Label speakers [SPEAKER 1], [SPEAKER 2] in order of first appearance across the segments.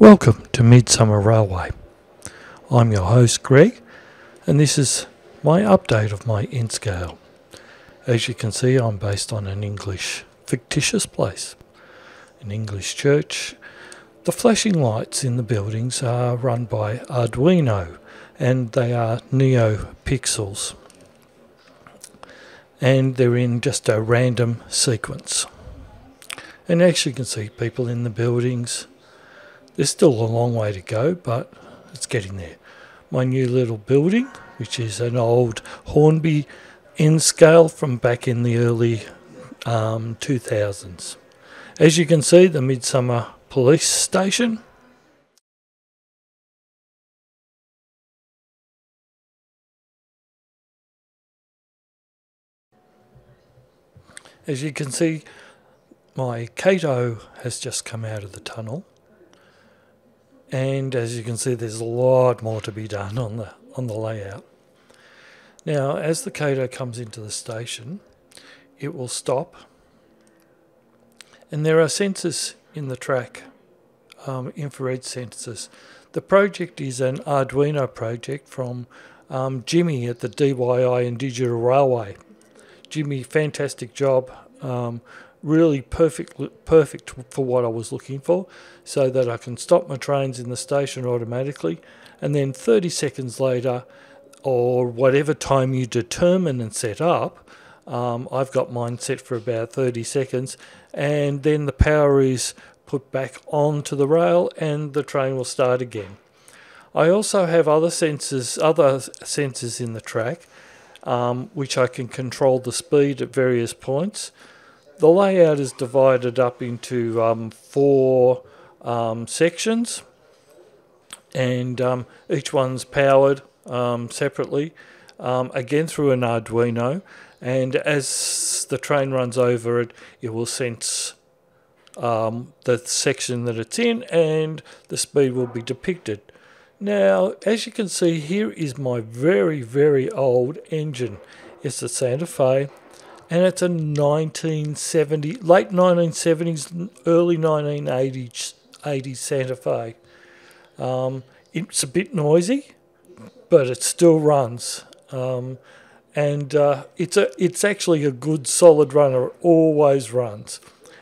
[SPEAKER 1] Welcome to Midsomer Railway. I'm your host Greg, and this is my update of my N scale. As you can see, I'm based on an English fictitious place, an English church. The flashing lights in the buildings are run by Arduino, and they are NeoPixels, and they're in just a random sequence. And as you can see, people in the buildings there's still a long way to go, but it's getting there. My new little building, which is an old Hornby N scale from back in the early um, 2000s. As you can see, the Midsomer Police Station. As you can see, my Kato has just come out of the tunnel and as you can see there's a lot more to be done on the on the layout. Now as the Kato comes into the station it will stop and there are sensors in the track, um, infrared sensors. The project is an Arduino project from um, Jimmy at the DYI and Digital Railway. Jimmy, fantastic job. Um, really perfect perfect for what I was looking for so that I can stop my trains in the station automatically and then 30 seconds later or whatever time you determine and set up um, I've got mine set for about 30 seconds and then the power is put back onto the rail and the train will start again. I also have other sensors other sensors in the track um, which I can control the speed at various points the layout is divided up into um, four um, sections, and um, each one's powered um, separately, um, again through an Arduino. And as the train runs over it, it will sense um, the section that it's in, and the speed will be depicted. Now, as you can see, here is my very, very old engine. It's the Santa Fe and it's a 1970, late 1970s, early 1980s 80s Santa Fe. Um, it's a bit noisy, but it still runs. Um, and uh, it's a it's actually a good solid runner. It always runs.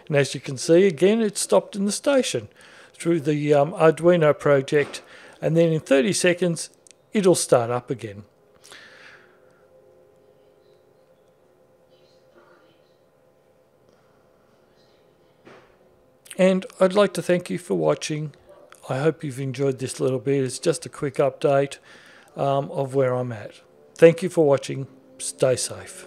[SPEAKER 1] And as you can see, again, it stopped in the station through the um, Arduino project, and then in 30 seconds, it'll start up again. And I'd like to thank you for watching. I hope you've enjoyed this little bit. It's just a quick update um, of where I'm at. Thank you for watching. Stay safe.